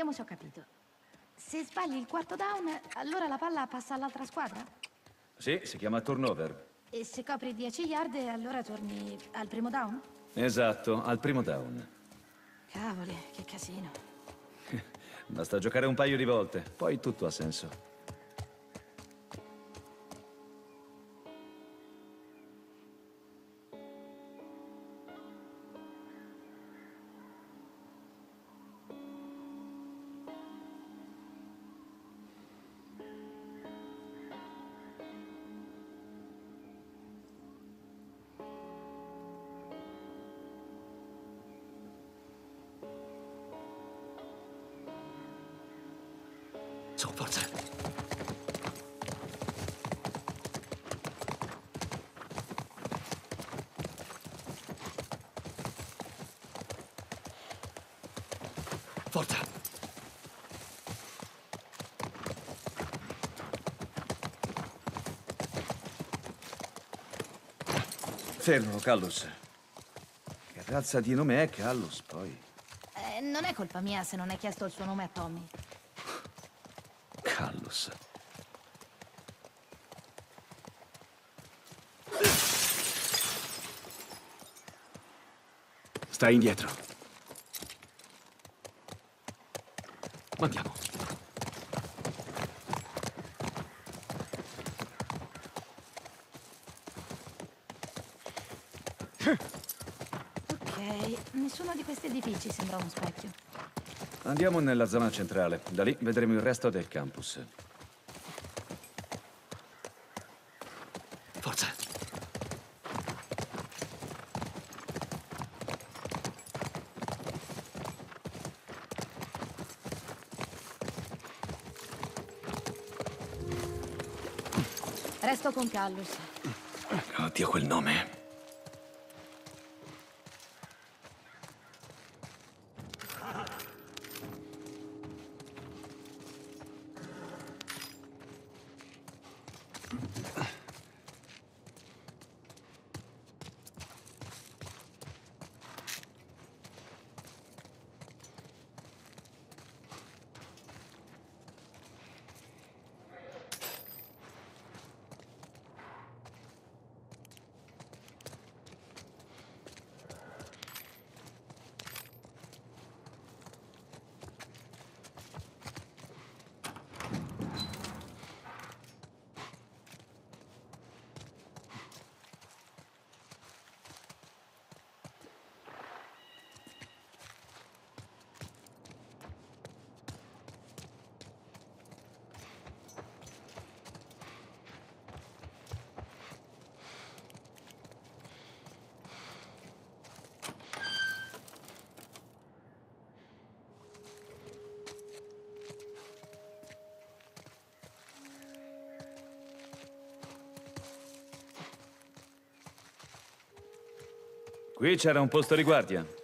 vediamo se ho capito. Se sbagli il quarto down, allora la palla passa all'altra squadra? Sì, si chiama turnover. E se copri 10 yard, allora torni al primo down? Esatto, al primo down. Cavoli, che casino. Basta giocare un paio di volte, poi tutto ha senso. Su, forza. Forza. Fermo, Callus. Che razza di nome è Callus, poi? Eh, non è colpa mia se non hai chiesto il suo nome a Tommy. Callus. Stai indietro. Andiamo. Ok, nessuno di questi edifici sembra uno specchio. Andiamo nella zona centrale. Da lì vedremo il resto del campus. Forza. Resto con Callus. Oddio, quel nome. Qui c'era un posto di guardia.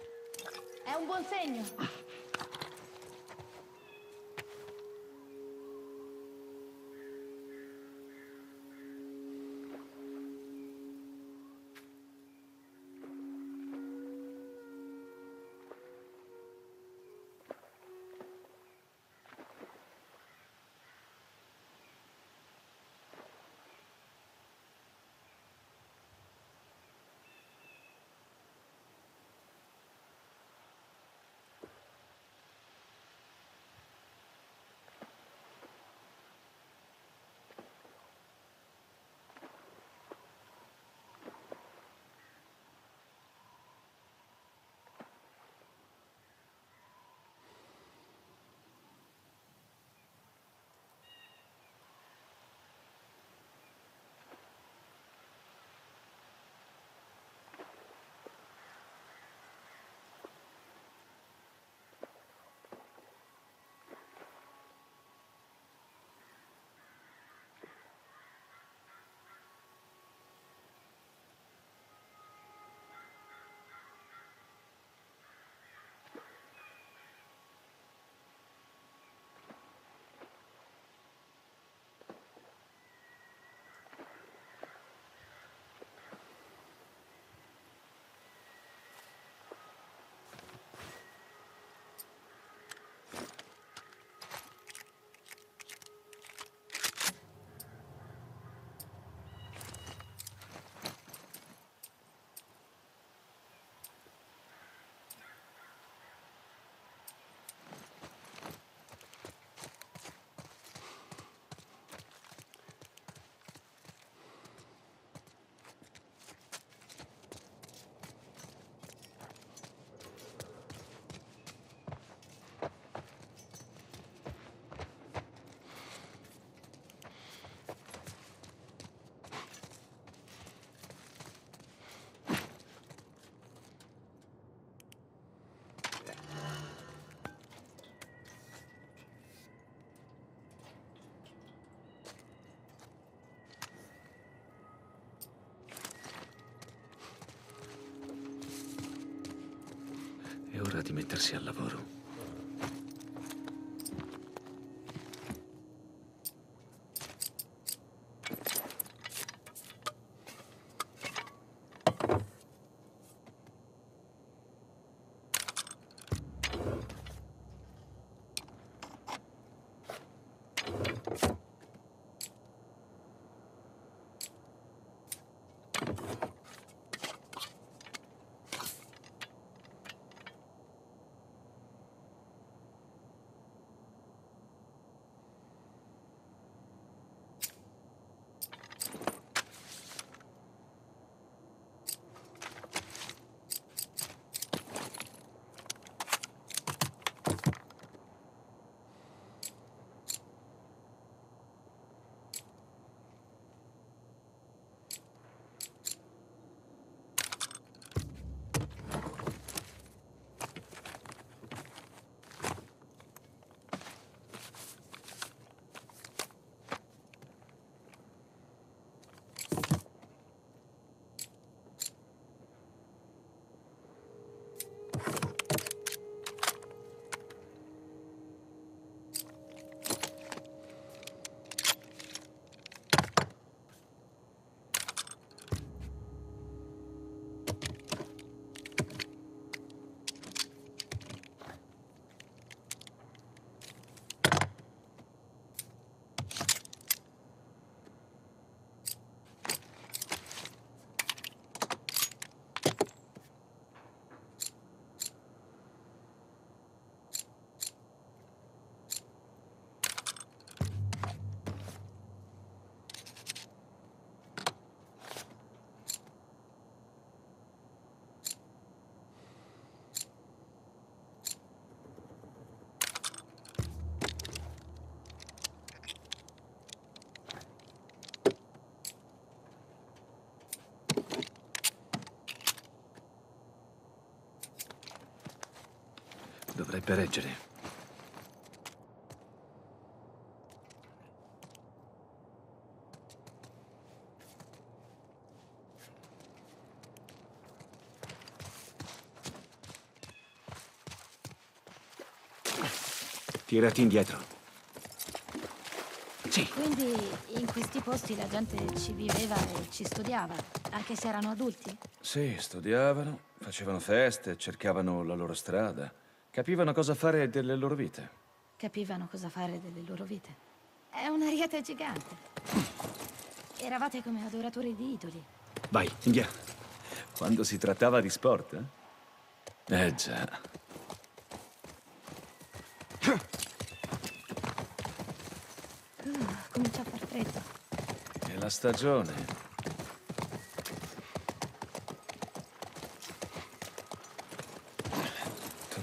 Di mettersi al lavoro. Dovrebbe reggere. Tirati indietro. Sì. Quindi in questi posti la gente ci viveva e ci studiava, anche se erano adulti? Sì, studiavano, facevano feste, cercavano la loro strada, capivano cosa fare delle loro vite. Capivano cosa fare delle loro vite. È una riete gigante. Eravate come adoratori di idoli. Vai, indietro. Quando si trattava di sport, eh? Eh già. Uh, comincia a far freddo. È la stagione.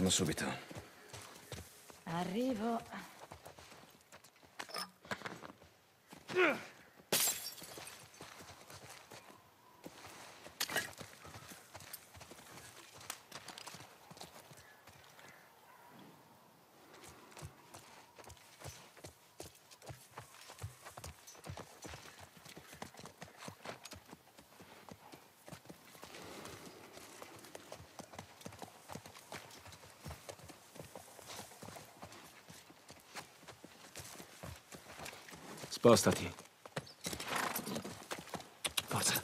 Torno subito. Arrivo. Spostati. Forza.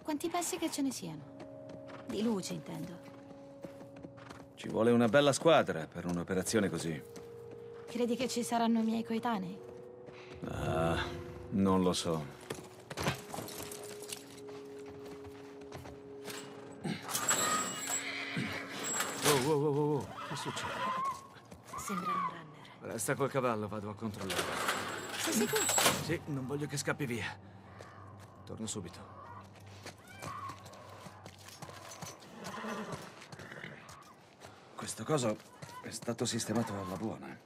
Quanti pensi che ce ne siano? Di luci, intendo. Ci vuole una bella squadra per un'operazione così. Credi che ci saranno i miei coetanei? Ah, non lo so. Wow, wow, wow. Che succede? Sembrano runner. Resta col cavallo, vado a controllare. Sei sicuro? Sì, non voglio che scappi via. Torno subito. Questo coso è stato sistemato alla buona.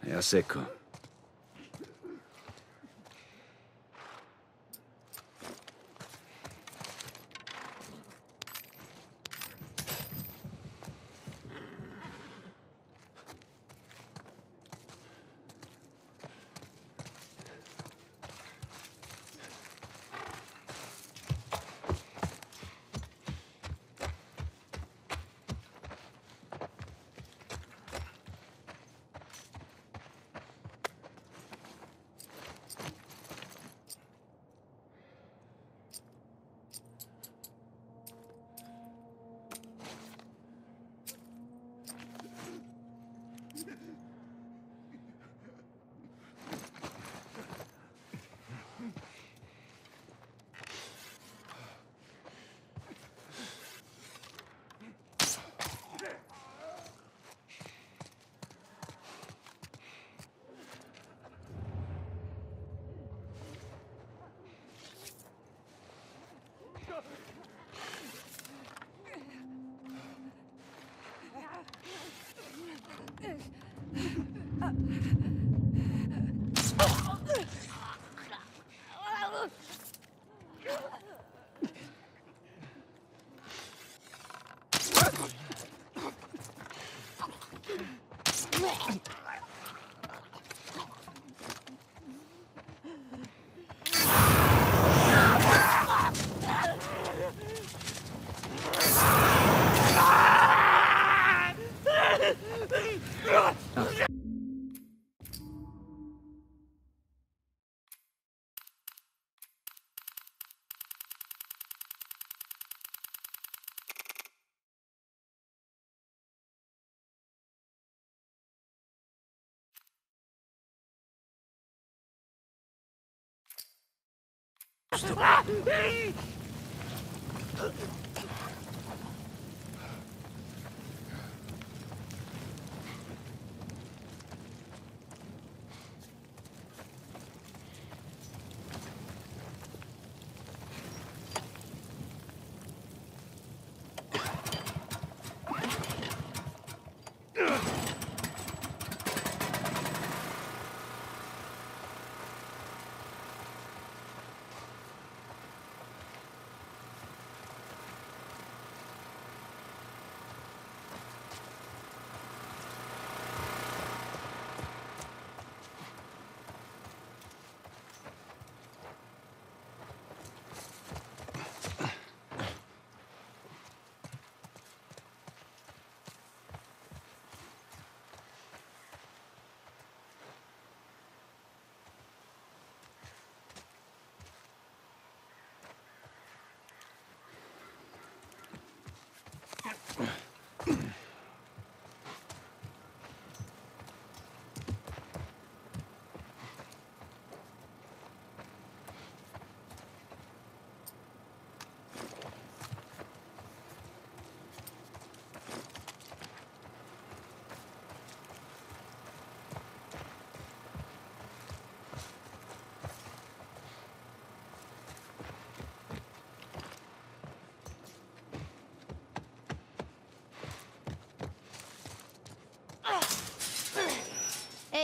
È a secco. Oh! ちょっと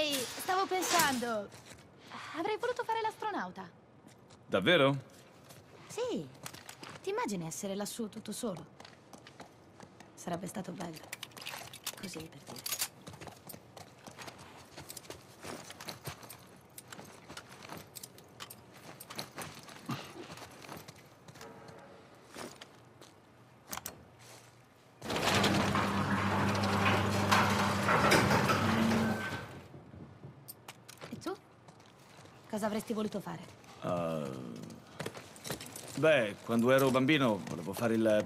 Ehi, stavo pensando. Avrei voluto fare l'astronauta. Davvero? Sì. Ti immagini essere lassù tutto solo? Sarebbe stato bello. Così per dire. E tu? Cosa avresti voluto fare? Beh, quando ero bambino volevo fare il...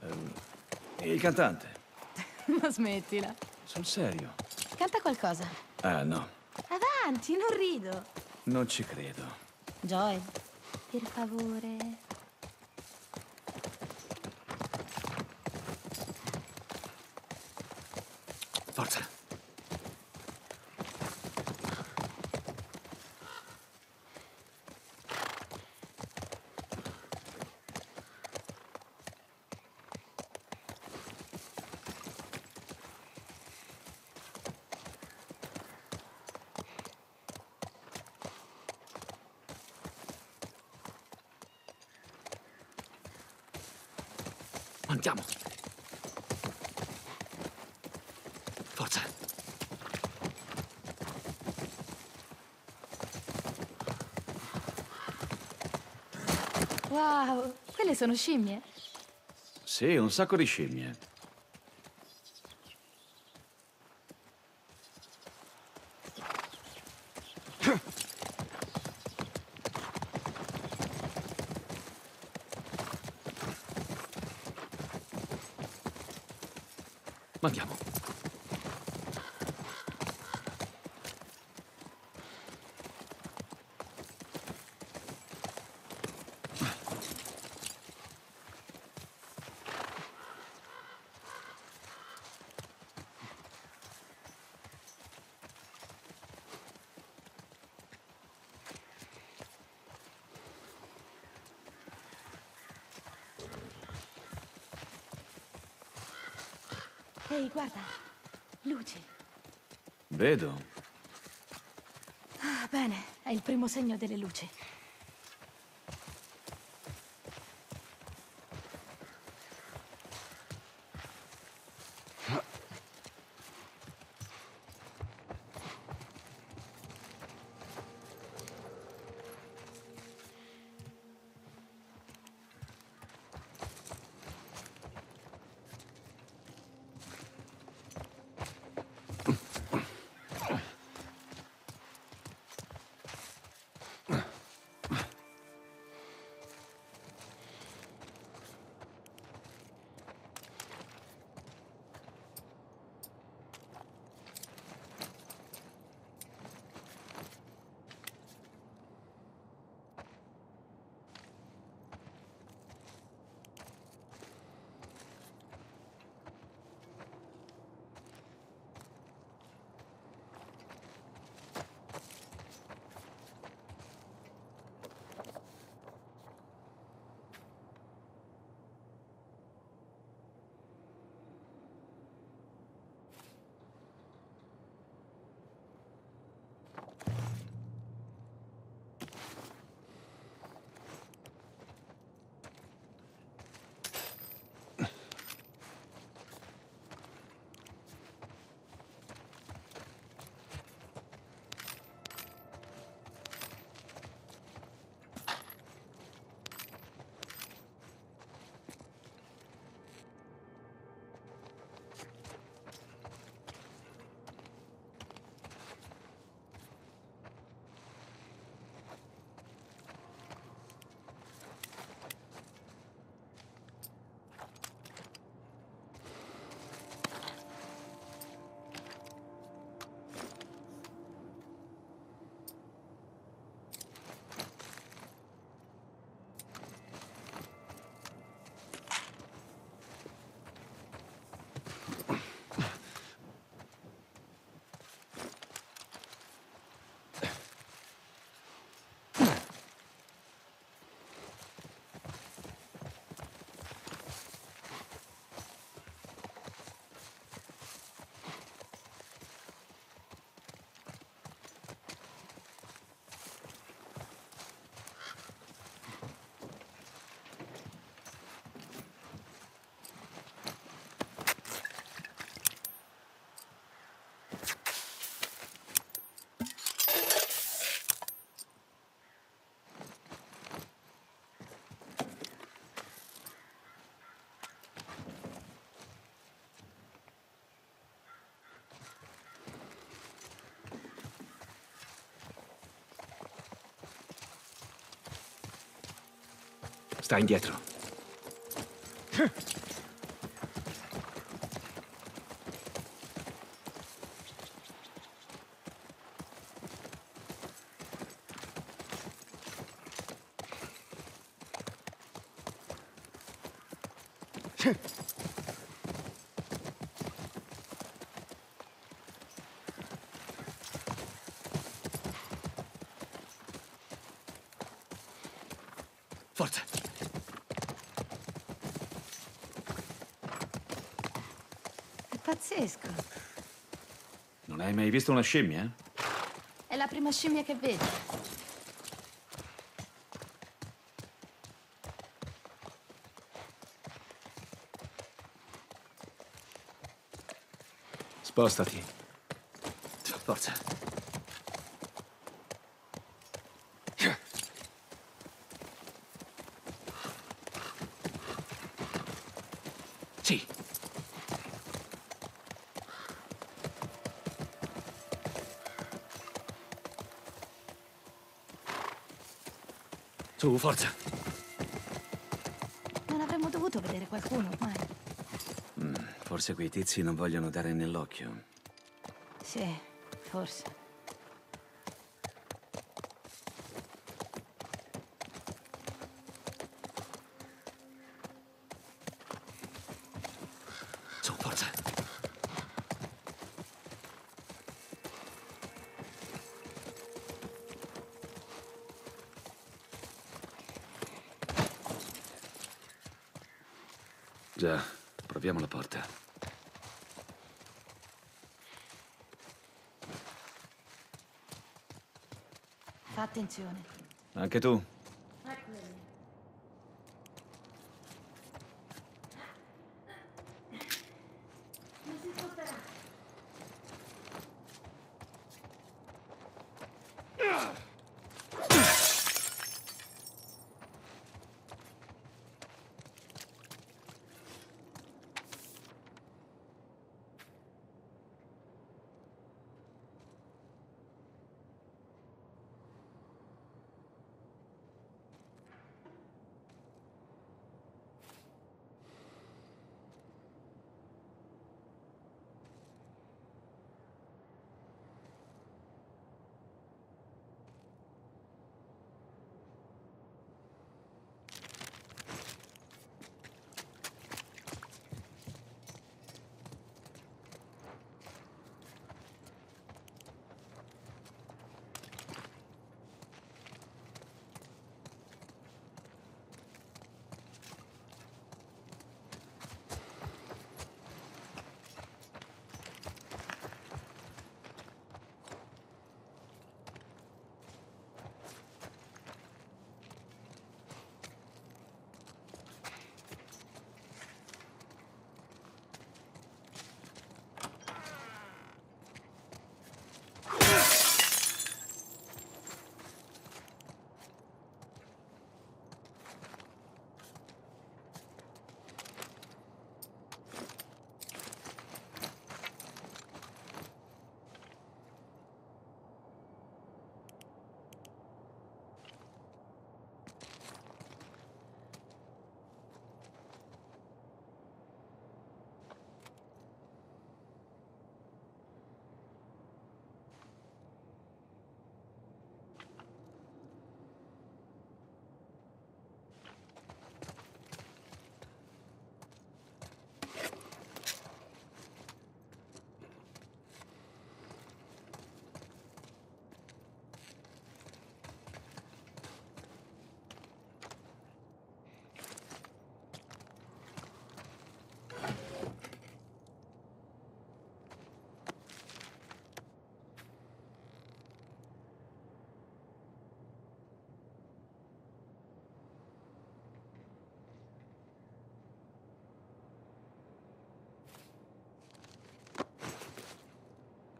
eh, il cantante. Ma smettila. Sul serio? Canta qualcosa. Ah, no. Avanti, non rido. Non ci credo. Joy, per favore. Forza. Andiamo. Forza. Wow, quelle sono scimmie? Sì, un sacco di scimmie. Andiamo. Ehi, guarda. Luci. Vedo. Ah, bene, è il primo segno delle luci. Sta indietro. Forza. È pazzesco. Non hai mai visto una scimmia? È la prima scimmia che vedo. Spostati. Forza. Sì. Su, forza. Non avremmo dovuto vedere qualcuno ormai. Forse quei tizi non vogliono dare nell'occhio. Sì, forse. Su, forza. Già, proviamo la porta. Fa attenzione. Anche tu?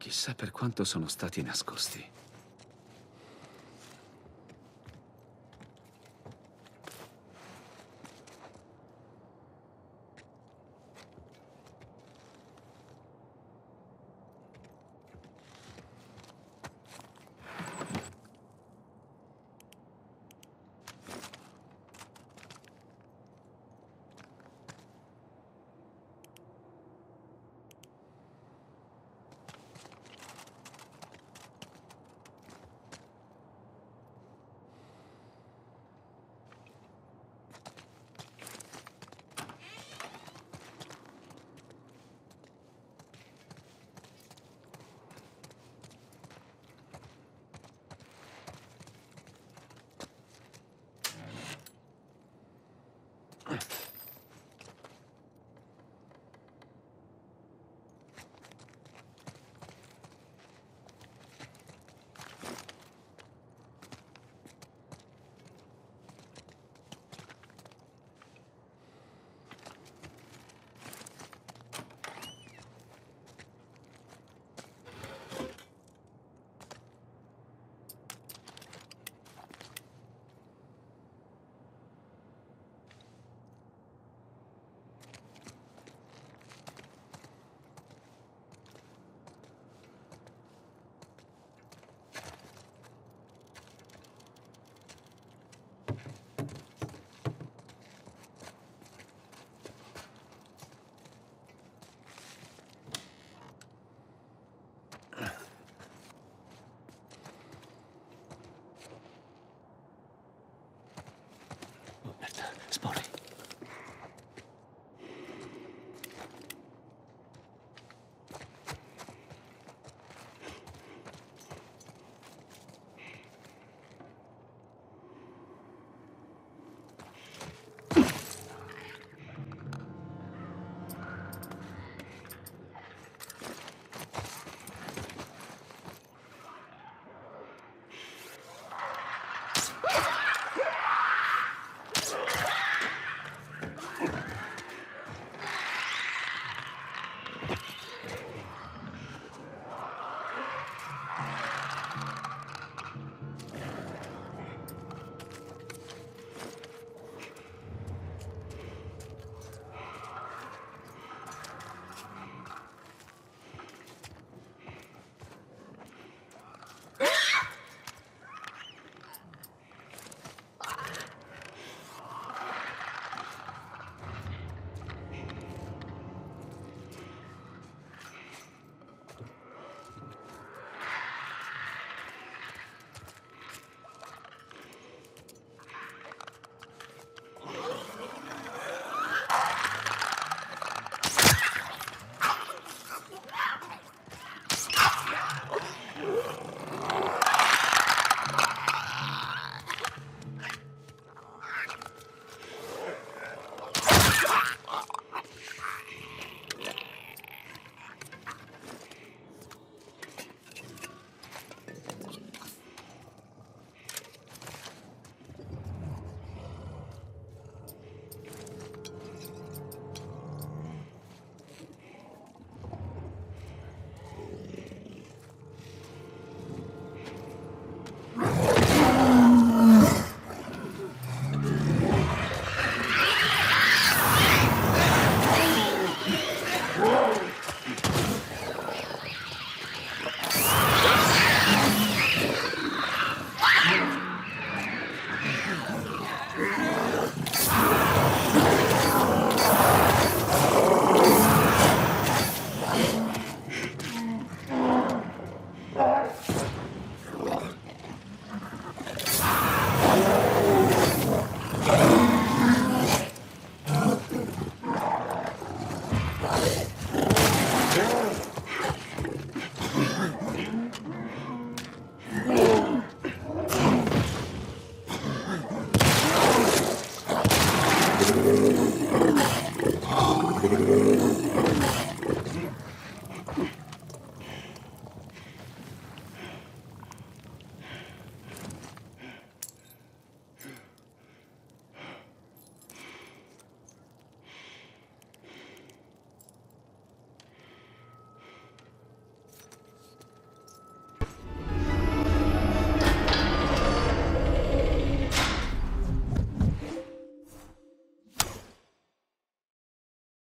Chissà per quanto sono stati nascosti.